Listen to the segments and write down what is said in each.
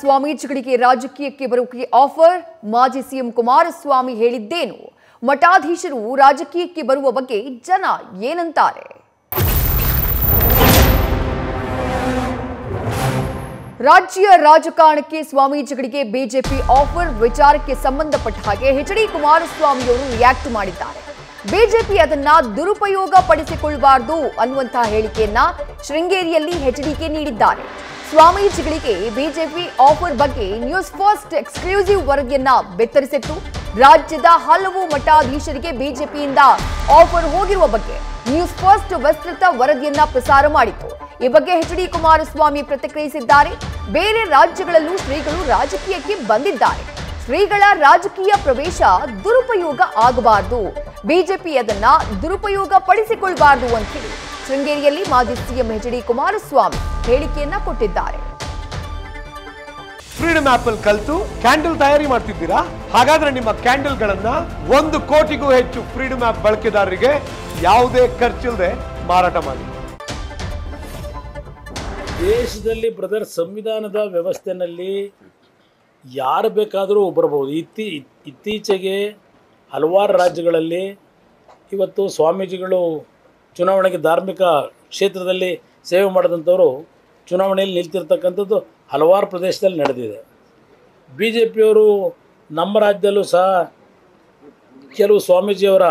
ಸ್ವಾಮೀಜಿಗಳಿಗೆ ರಾಜಕೀಯಕ್ಕೆ ಬರೋಕೆ ಆಫರ್, ಮಾಜಿ ಸಿಎಂ ಕುಮಾರಸ್ವಾಮಿ ಹೇಳಿದ್ದೇನು? ಮಠಾಧೀಶರು ರಾಜಕೀಯಕ್ಕೆ ಬರುವ ಬಗ್ಗೆ ಜನ ಏನಂತಾರೆ? ರಾಜ್ಯ ರಾಜಕಾರಣಕ್ಕೆ ಸ್ವಾಮೀಜಿಗಳಿಗೆ ಬಿಜೆಪಿ ಆಫರ್ ವಿಚಾರಕ್ಕೆ ಸಂಬಂಧಪಟ್ಟ ಹಾಗೆ ಎಚ್ ಡಿ ಕುಮಾರಸ್ವಾಮಿಯವರು ರಿಯಾಕ್ಟ್ ಮಾಡಿದ್ದಾರೆ. ಬಿಜೆಪಿ ಅದನ್ನ ದುರುಪಯೋಗ ಪಡಿಸಿಕೊಳ್ಳಬಾರದು ಅನ್ನುವಂತಹ ಹೇಳಿಕೆಯನ್ನ ಶೃಂಗೇರಿಯಲ್ಲಿ ಎಚ್ಡಿಕೆ ನೀಡಿದ್ದಾರೆ. ಸ್ವಾಮೀಜಿಗಳಿಗೆ ಬಿಜೆಪಿ ಆಫರ್ ಬಗ್ಗೆ ನ್ಯೂಸ್ ಫಸ್ಟ್ ಎಕ್ಸ್ಕ್ಲೂಸಿವ್ ವರದಿಯನ್ನ ಬೆತ್ತರಿಸಿತ್ತು. ರಾಜ್ಯದ ಹಲವು ಮಠಾಧೀಶರಿಗೆ ಬಿಜೆಪಿಯಿಂದ ಆಫರ್ ಹೋಗಿರುವ ಬಗ್ಗೆ ನ್ಯೂಸ್ ಫಸ್ಟ್ ವಿಸ್ತೃತ ವರದಿಯನ್ನ ಪ್ರಸಾರ ಮಾಡಿತ್ತು. ಈ ಬಗ್ಗೆ ಎಚ್ ಡಿ ಕುಮಾರಸ್ವಾಮಿ ಪ್ರತಿಕ್ರಿಯಿಸಿದ್ದಾರೆ. ಬೇರೆ ರಾಜ್ಯಗಳಲ್ಲೂ ಶ್ರೀಗಳು ರಾಜಕೀಯಕ್ಕೆ ಬಂದಿದ್ದಾರೆ. ಶ್ರೀಗಳ ರಾಜಕೀಯ ಪ್ರವೇಶ ದುರುಪಯೋಗ ಆಗಬಾರದು. ಬಿಜೆಪಿ ಅದನ್ನ ದುರುಪಯೋಗ ಪಡಿಸಿಕೊಳ್ಬಾರದು ಅಂತ ಹೇಳಿ ಶೃಂಗೇರಿಯಲ್ಲಿ ಮಾಜಿ ಸಿಎಂ ಎಚ್ ಡಿ ಕುಮಾರಸ್ವಾಮಿ ಹೇಳಿಕೆಯನ್ನ ಕೊಟ್ಟಿದ್ದಾರೆ. ಫ್ರೀಡಮ್ ಆಪ್ ಅಲ್ಲಿ ಕಲ್ತು ಕ್ಯಾಂಡಲ್ ತಯಾರಿ ಮಾಡ್ತಿದ್ದೀರಾ? ಹಾಗಾದ್ರೆ ನಿಮ್ಮ ಕ್ಯಾಂಡಲ್ ಗಳನ್ನ ಒಂದು ಕೋಟಿಗೂ ಹೆಚ್ಚು ಫ್ರೀಡಮ್ ಆಪ್ ಬಳಕೆದಾರರಿಗೆ ಯಾವುದೇ ಖರ್ಚಿಲ್ಲದೆ ಮಾರಾಟ ಮಾಡಿ. ದೇಶದಲ್ಲಿ ಬ್ರದರ್ ಸಂವಿಧಾನದ ವ್ಯವಸ್ಥೆನಲ್ಲಿ ಯಾರು ಬೇಕಾದರೂ ಬರಬಹುದು ಇತ್ತೀ ಇತ್ತೀಚೆಗೆ ಹಲವಾರು ರಾಜ್ಯಗಳಲ್ಲಿ ಇವತ್ತು ಸ್ವಾಮೀಜಿಗಳು ಚುನಾವಣೆಗೆ ಧಾರ್ಮಿಕ ಕ್ಷೇತ್ರದಲ್ಲಿ ಸೇವೆ ಮಾಡಿದಂಥವರು ಚುನಾವಣೆಯಲ್ಲಿ ನಿಲ್ತಿರ್ತಕ್ಕಂಥದ್ದು ಹಲವಾರು ಪ್ರದೇಶದಲ್ಲಿ ನಡೆದಿದೆ. ಬಿ ಜೆ ಪಿಯವರು ನಮ್ಮ ರಾಜ್ಯದಲ್ಲೂ ಸಹ ಕೆಲವು ಸ್ವಾಮೀಜಿಯವರ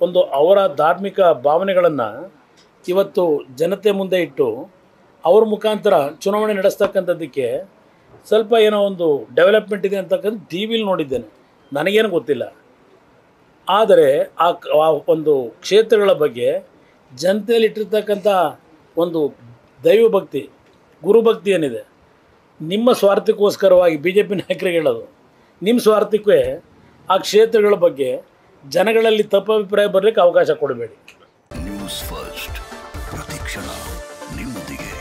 ಒಂದು ಅವರ ಧಾರ್ಮಿಕ ಭಾವನೆಗಳನ್ನು ಇವತ್ತು ಜನತೆ ಮುಂದೆ ಇಟ್ಟು ಅವ್ರ ಮುಖಾಂತರ ಚುನಾವಣೆ ನಡೆಸ್ತಕ್ಕಂಥದ್ದಕ್ಕೆ ಸ್ವಲ್ಪ ಏನೋ ಒಂದು ಡೆವಲಪ್ಮೆಂಟ್ ಇದೆ ಅಂತಕ್ಕಂಥ ಟಿ ವಿಲಿ ನೋಡಿದ್ದೇನೆ. ನನಗೇನು ಗೊತ್ತಿಲ್ಲ. ಆದರೆ ಆ ಒಂದು ಕ್ಷೇತ್ರಗಳ ಬಗ್ಗೆ ಜನತೆಯಲ್ಲಿ ಇಟ್ಟಿರ್ತಕ್ಕಂಥ ಒಂದು ದೈವಭಕ್ತಿ, ಗುರುಭಕ್ತಿ ಏನಿದೆ? ನಿಮ್ಮ ಸ್ವಾರ್ಥಕ್ಕೋಸ್ಕರವಾಗಿ ಬಿ ಜೆ ಪಿ ನಾಯಕರಿಗೆ ಹೇಳೋದು. ನಿಮ್ಮ ಸ್ವಾರ್ಥಕ್ಕೆ ಆ ಕ್ಷೇತ್ರಗಳ ಬಗ್ಗೆ ಜನಗಳಲ್ಲಿ ತಪ್ಪಭಿಪ್ರಾಯ ಬರಲಿಕ್ಕೆ ಅವಕಾಶ ಕೊಡಬೇಡಿ. ನ್ಯೂಸ್ ಫಸ್ಟ್ ಪ್ರತಿಕ್ಷಣ ನಿಮ್ಮೊಂದಿಗೆ.